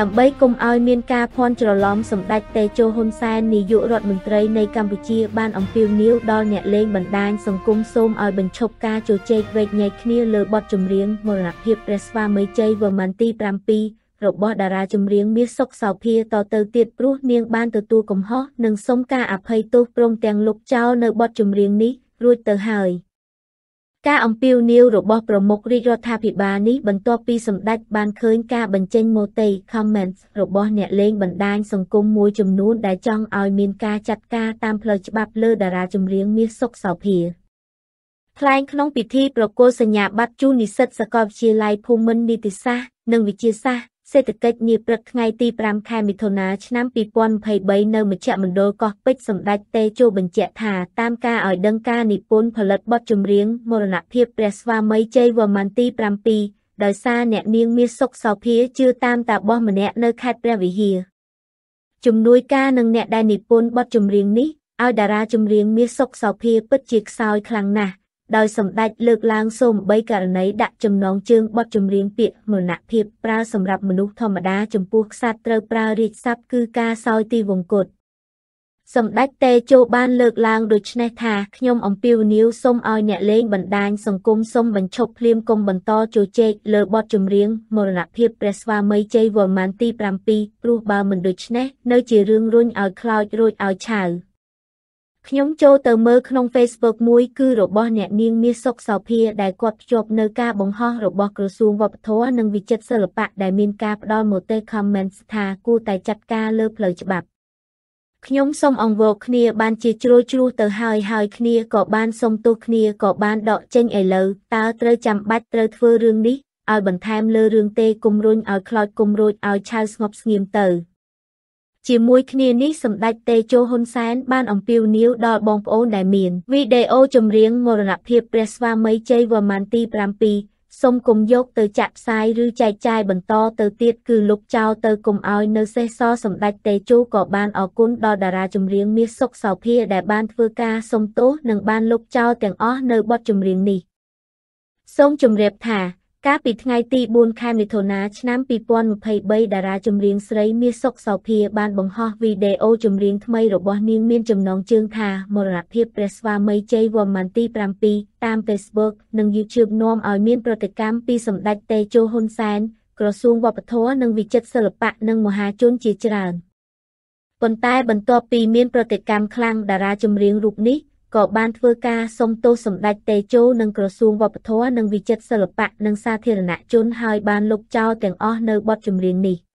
ដើម្បីកុំឲ្យមានការភ័ន្តច្រឡំសម្ដេចតេជោហ៊ុនសែននាយករដ្ឋមន្ត្រីនៃកម្ពុជាបានអំពាវនាវដល់អ្នកលេងបណ្ដាញសង្គមសូមឲ្យបញ្ឈប់ការជជែកវែកញែកគ្នាលើបទចម្រៀងមរណភាពព្រះស្វាមីជ័យវរ្ម័នទី7របស់តារាចម្រៀងមាសសុកសោភាតទៅទៀតព្រោះនាងបានទទួលកំហុសនិងសុំការអភ័យទោសព្រមទាំងលុបចោលនៅបទចម្រៀងនេះរួចទៅហើយ។ ការអំពាវនាវរបស់ប្រមុខរាជរដ្ឋាភិបាលនេះបន្ទាប់ពីសម្ដេចបានឃើញការបញ្ចេញមតិ comments របស់អ្នកលេងបណ្ដាញសង្គមមួយចំនួនដែលចង់ឲ្យមានការចាត់ការតាមផ្លូវច្បាប់លើតារាចម្រៀងមាសសុកសោភាថ្លែងក្នុងពិធីប្រគល់សញ្ញាបត្រជូននិស្សិតសាកលវិទ្យាល័យភូមិន្ទនីតិសាស្ត្រនិងវិទ្យាសាស្ត្រ សេដ្ឋកិច្ចនាព្រឹកថ្ងៃទី5ខែមិថុនាឆ្នាំ2023នៅមជ្ឈមណ្ឌលកោះពេជ្រសម្ដេចតេជោបញ្ជាក់ថាតាមការឲ្យដឹងការនិពន្ធផលិតបទចម្រៀងមរណភាពព្រះស្វាមីជ័យវរ្ម័នទី7ដោយសារអ្នកនាងមាសសុកសោភាជឿតាមតាបោះម្នាក់នៅខេត្តព្រះវិហារជំនួយការនឹងអ្នកដែលនិពន្ធបទចម្រៀងនេះឲ្យតារាចម្រៀងមាសសុកសោភាពិតជាខ្សោយខ្លាំងណាស់ ដោយសម្ដេចលើកឡើងសូមបីករណីដាក់ចំណងជើងបទចម្រៀងពាក្យមរណភាពប្រើសម្រាប់មនុស្សធម្មតាចំពោះក្សត្រត្រូវប្រើរាជស័ព្ទគឺការសោយទីវង្គតសម្ដេចតេជោបានលើកឡើងដូចនេះថាខ្ញុំអំពាវនាវសូមឲ្យអ្នកលេងបណ្ដាញសង្គមសូមបញ្ឈប់ភ្លាមកុំបន្តជជែកលើបទចម្រៀងមរណភាពព្រះស្វាមីជ័យវរ្ម័នទី7ព្រោះបើមិនដូច្នេះនៅជារឿងរុញឲ្យខ្លោចរួចឲ្យឆៅ។ ខ្ញុំចូលទៅមើលក្នុង Facebook មួយគឺរបស់អ្នកនាងមាសសុកសោភាដែលគាត់ភ្ជាប់នៅការបង្ហោះរបស់ក្រសួងវប្បធម៌និងវិចិត្រសិល្បៈដែលមានការផ្ដល់ mote comments ថាគួរតែចាត់ការលើផ្លូវច្បាប់ខ្ញុំសូមអង្វរគ្នាបានជាជ្រួលជ្រួសទៅហើយហើយគ្នាក៏បានសុំទោសគ្នាក៏បានដកចេញឥឡូវតើត្រូវចាំបាច់ត្រូវធ្វើរឿងនេះឲ្យបន្ថែមលើរឿងទេគុំរុញឲ្យខ្លោចគុំរួចឲ្យឆៅស្ងប់ស្ងៀមទៅ។ ជាមួយគ្នានេះសម្ដេចតេជោហ៊ុនសែនបានអំពាវនាវដល់បងប្អូនដែលមានវីដេអូចម្រៀងមរណភាពព្រះស្វាមីជ័យវរ្ម័នទី7សូមគុំយកទៅចាក់ផ្សាយឬចែកចាយបន្តទៅទៀតគឺលុបចោលទៅគុំឲ្យនៅសេសសល់សម្ដេចតេជោក៏បានអរគុណដល់តារាចម្រៀងមាសសុកសោភាដែលបានធ្វើការសុំទោសនិងបានលុបចោលទាំងអស់នៅបទចម្រៀងនេះសូមជម្រាបថា កាលពីថ្ងៃទី4ខែមិថុនាឆ្នាំ2023តារាចម្រៀងស្រីមាសសុកសោភាបានបង្ហោះវីដេអូចម្រៀងថ្មីរបស់នាងមានចំណងជើងថាមរណភាពព្រះស្វាមីជ័យវរ្ម័នទី7តាម Facebook និង YouTube នាំឲ្យមានប្រតិកម្មពីសម្ដេចតេជោហ៊ុនសែនក្រសួងវប្បធម៌និងវិចិត្រសិល្បៈនិងមហាជនជាច្រើនប៉ុន្តែបន្ទាប់ពីមានប្រតិកម្មខ្លាំងតារាចម្រៀងរូបនេះ ក៏បានធ្វើការសុំទោសសម្ដេចតេជោនិងក្រសួងវប្បធម៌និងវិចិត្រសិល្បៈនិងសាធារណជនហើយបានលុបចោលទាំងអស់នៅបទចម្រៀងនេះ។